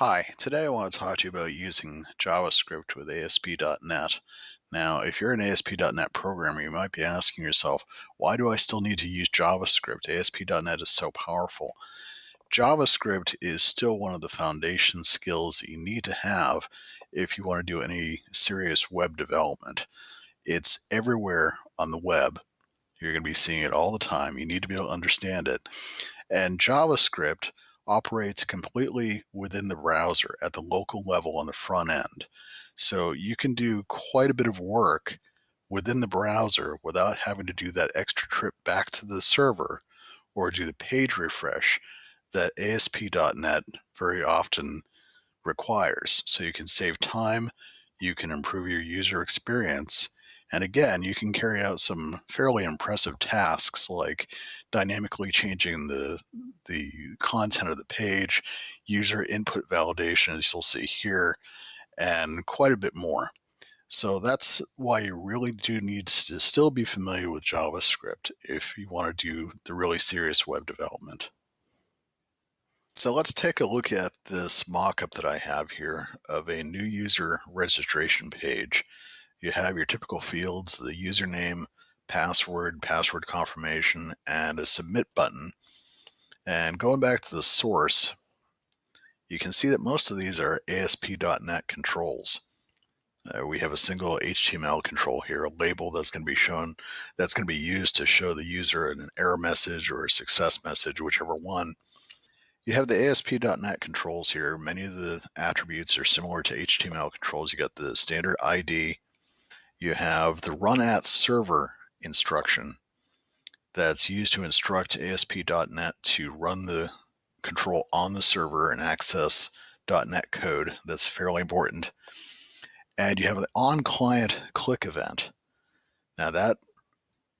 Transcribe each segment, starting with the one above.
Hi, today I want to talk to you about using JavaScript with ASP.NET. Now, if you're an ASP.NET programmer, you might be asking yourself, why do I still need to use JavaScript? ASP.NET is so powerful. JavaScript is still one of the foundation skills that you need to have if you want to do any serious web development. It's everywhere on the web. You're going to be seeing it all the time. You need to be able to understand it. And JavaScript operates completely within the browser at the local level on the front end. So you can do quite a bit of work within the browser without having to do that extra trip back to the server or do the page refresh that ASP.NET very often requires. So you can save time, you can improve your user experience, and again, you can carry out some fairly impressive tasks like dynamically changing the, the content of the page, user input validation, as you'll see here, and quite a bit more. So that's why you really do need to still be familiar with JavaScript if you want to do the really serious web development. So let's take a look at this mockup that I have here of a new user registration page you have your typical fields, the username, password, password confirmation, and a submit button. And going back to the source, you can see that most of these are ASP.NET controls. Uh, we have a single HTML control here, a label that's going to be shown, that's going to be used to show the user an error message or a success message, whichever one. You have the ASP.NET controls here. Many of the attributes are similar to HTML controls. You got the standard ID, you have the run at server instruction that's used to instruct ASP.NET to run the control on the server and access .NET code. That's fairly important. And you have the on client click event. Now that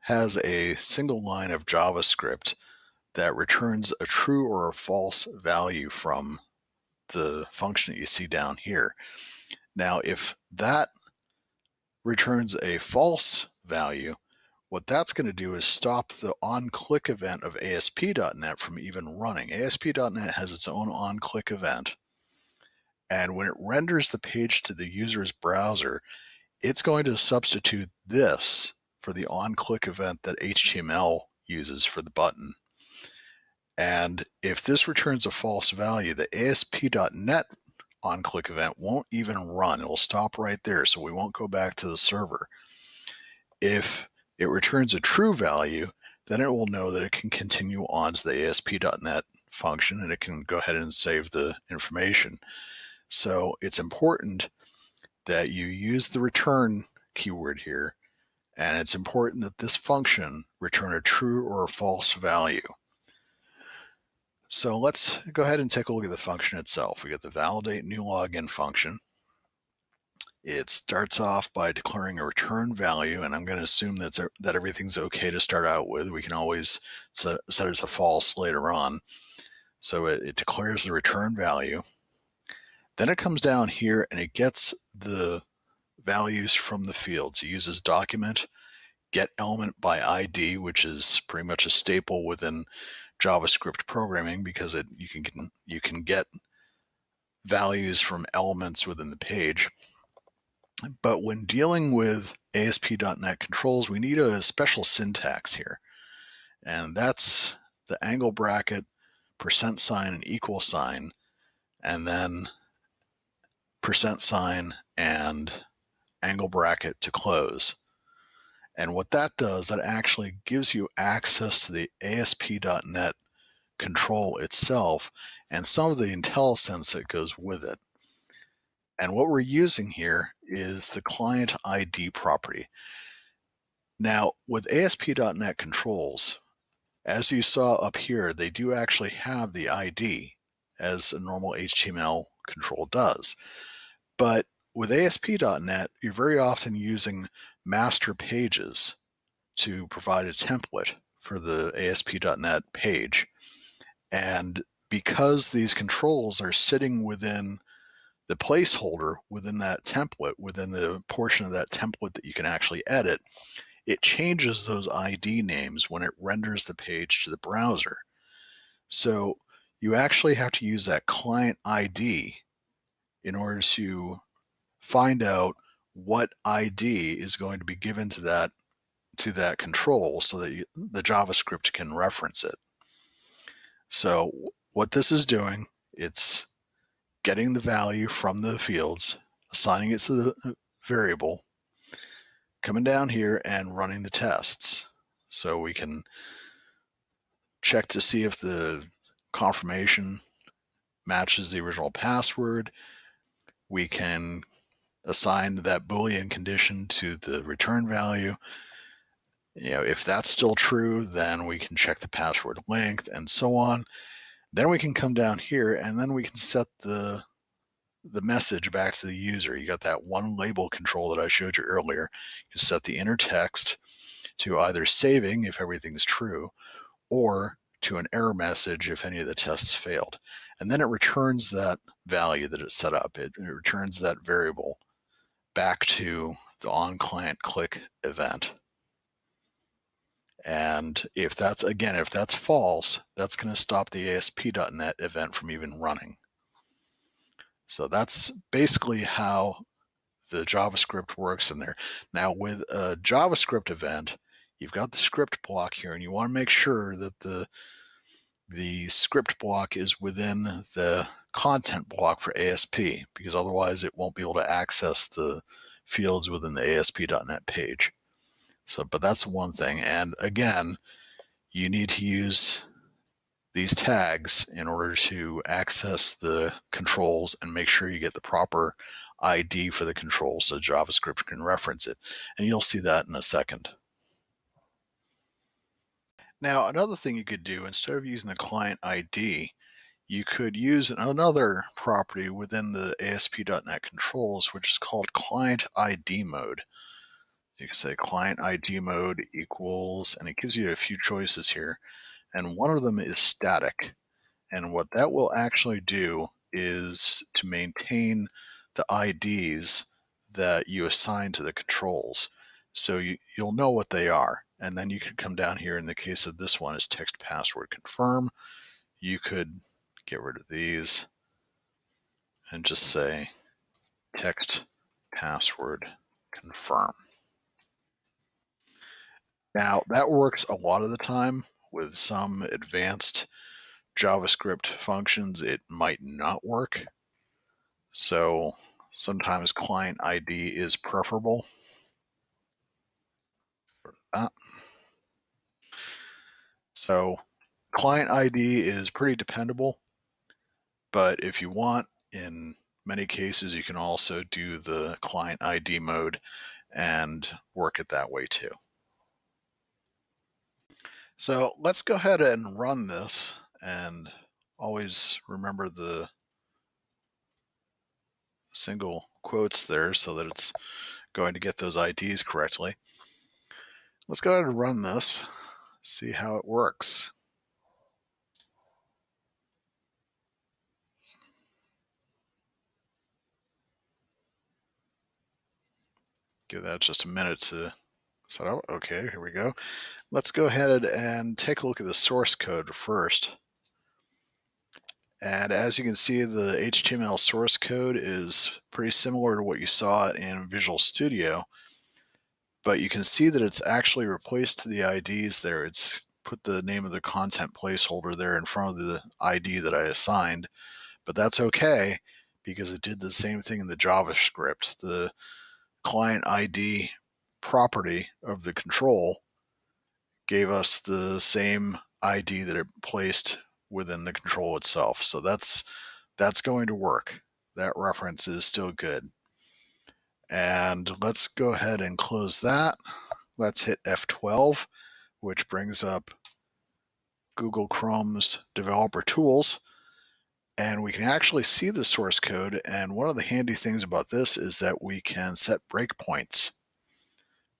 has a single line of JavaScript that returns a true or a false value from the function that you see down here. Now, if that returns a false value, what that's going to do is stop the on-click event of ASP.NET from even running. ASP.NET has its own on-click event. And when it renders the page to the user's browser, it's going to substitute this for the on-click event that HTML uses for the button. And if this returns a false value, the ASP.NET on click event won't even run. It will stop right there. So we won't go back to the server. If it returns a true value, then it will know that it can continue on to the ASP.NET function and it can go ahead and save the information. So it's important that you use the return keyword here, and it's important that this function return a true or a false value. So let's go ahead and take a look at the function itself. We get the validate new login function. It starts off by declaring a return value, and I'm going to assume that's a, that everything's okay to start out with. We can always set, set it as a false later on. So it, it declares the return value. Then it comes down here and it gets the values from the fields. It uses document get element by ID, which is pretty much a staple within JavaScript programming because it you can you can get values from elements within the page. But when dealing with ASP.NET controls, we need a special syntax here. And that's the angle bracket, percent sign, and equal sign, and then percent sign and angle bracket to close. And what that does, that actually gives you access to the ASP.NET control itself and some of the IntelliSense that goes with it. And what we're using here is the client ID property. Now, with ASP.NET controls, as you saw up here, they do actually have the ID as a normal HTML control does. But with ASP.NET, you're very often using master pages to provide a template for the ASP.NET page. And because these controls are sitting within the placeholder within that template, within the portion of that template that you can actually edit, it changes those ID names when it renders the page to the browser. So you actually have to use that client ID in order to find out what ID is going to be given to that to that control so that you, the JavaScript can reference it. So what this is doing, it's getting the value from the fields, assigning it to the uh, variable, coming down here and running the tests. So we can check to see if the confirmation matches the original password. We can assign that Boolean condition to the return value. You know, if that's still true, then we can check the password length and so on. Then we can come down here and then we can set the the message back to the user. You got that one label control that I showed you earlier. You set the inner text to either saving if everything's true or to an error message if any of the tests failed. And then it returns that value that it set up. It, it returns that variable back to the on client click event. And if that's, again, if that's false, that's going to stop the ASP.NET event from even running. So that's basically how the JavaScript works in there. Now with a JavaScript event, you've got the script block here and you want to make sure that the the script block is within the content block for ASP because otherwise it won't be able to access the fields within the ASP.NET page. So, but that's one thing. And again, you need to use these tags in order to access the controls and make sure you get the proper ID for the control so JavaScript can reference it. And you'll see that in a second. Now, another thing you could do, instead of using the client ID, you could use another property within the ASP.NET controls, which is called client ID mode. You can say client ID mode equals, and it gives you a few choices here. And one of them is static. And what that will actually do is to maintain the IDs that you assign to the controls. So you, you'll know what they are. And then you could come down here. In the case of this one is text password confirm. You could get rid of these and just say text password confirm. Now that works a lot of the time with some advanced JavaScript functions. It might not work. So sometimes client ID is preferable. So client ID is pretty dependable. But if you want, in many cases, you can also do the client ID mode and work it that way too. So let's go ahead and run this and always remember the single quotes there so that it's going to get those IDs correctly. Let's go ahead and run this, see how it works. Give that just a minute to set up. Okay, here we go. Let's go ahead and take a look at the source code first. And as you can see, the HTML source code is pretty similar to what you saw in Visual Studio, but you can see that it's actually replaced the IDs there. It's put the name of the content placeholder there in front of the ID that I assigned, but that's okay because it did the same thing in the JavaScript. The client ID property of the control gave us the same ID that it placed within the control itself. So that's that's going to work. That reference is still good. And let's go ahead and close that. Let's hit F12, which brings up Google Chrome's developer tools and we can actually see the source code. And one of the handy things about this is that we can set breakpoints,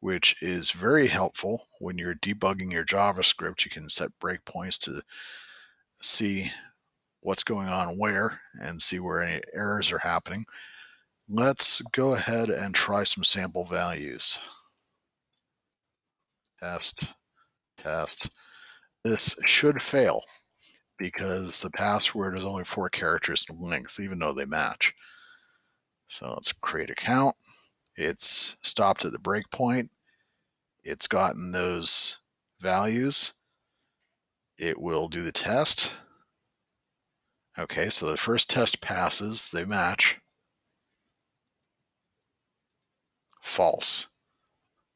which is very helpful when you're debugging your JavaScript. You can set breakpoints to see what's going on where and see where any errors are happening. Let's go ahead and try some sample values. Test, test. This should fail because the password is only four characters in length, even though they match. So let's create account. It's stopped at the breakpoint. It's gotten those values. It will do the test. Okay, so the first test passes, they match. False.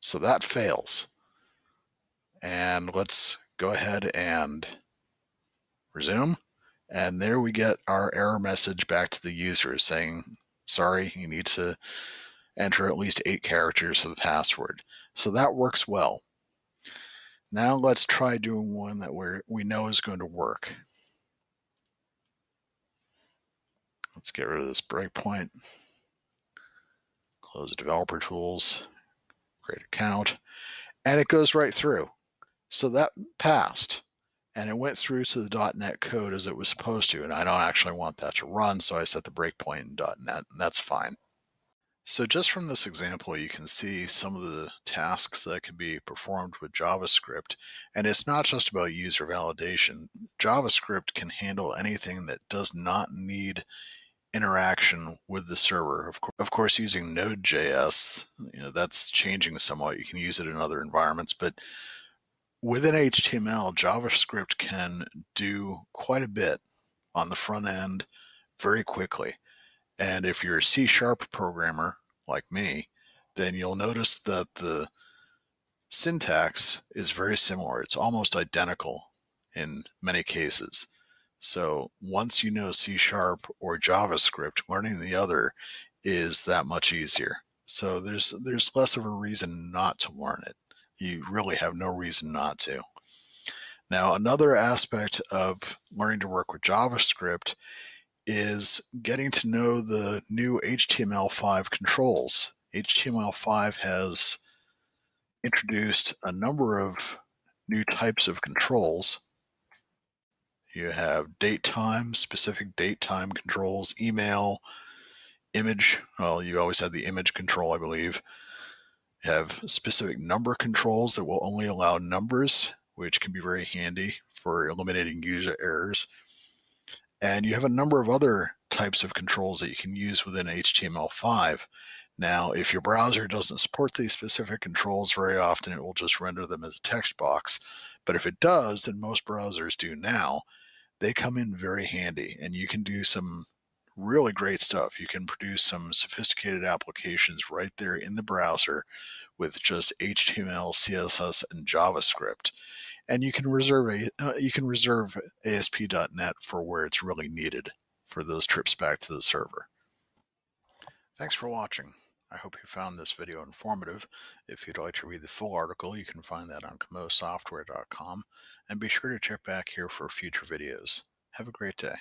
So that fails. And let's go ahead and resume. And there we get our error message back to the user saying, sorry, you need to enter at least eight characters of the password. So that works well. Now let's try doing one that we we know is going to work. Let's get rid of this breakpoint. Close developer tools, create account, and it goes right through. So that passed and it went through to the .NET code as it was supposed to. And I don't actually want that to run, so I set the breakpoint in .NET, and that's fine. So just from this example, you can see some of the tasks that can be performed with JavaScript. And it's not just about user validation. JavaScript can handle anything that does not need interaction with the server. Of, co of course, using Node.js, you know, that's changing somewhat. You can use it in other environments, but within HTML, JavaScript can do quite a bit on the front end very quickly. And if you're a C sharp programmer like me, then you'll notice that the syntax is very similar. It's almost identical in many cases. So once you know C sharp or JavaScript, learning the other is that much easier. So there's there's less of a reason not to learn it you really have no reason not to. Now, another aspect of learning to work with JavaScript is getting to know the new HTML5 controls. HTML5 has introduced a number of new types of controls. You have date time, specific date time controls, email, image. Well, you always had the image control, I believe You have specific number controls that will only allow numbers, which can be very handy for eliminating user errors. And you have a number of other types of controls that you can use within HTML5. Now, if your browser doesn't support these specific controls very often, it will just render them as a text box. But if it does, and most browsers do now, they come in very handy and you can do some really great stuff. You can produce some sophisticated applications right there in the browser with just HTML, CSS, and JavaScript. And you can reserve a uh, you can reserve ASP.NET for where it's really needed for those trips back to the server. Thanks for watching. I hope you found this video informative. If you'd like to read the full article, you can find that on comeausoftware.com. And be sure to check back here for future videos. Have a great day.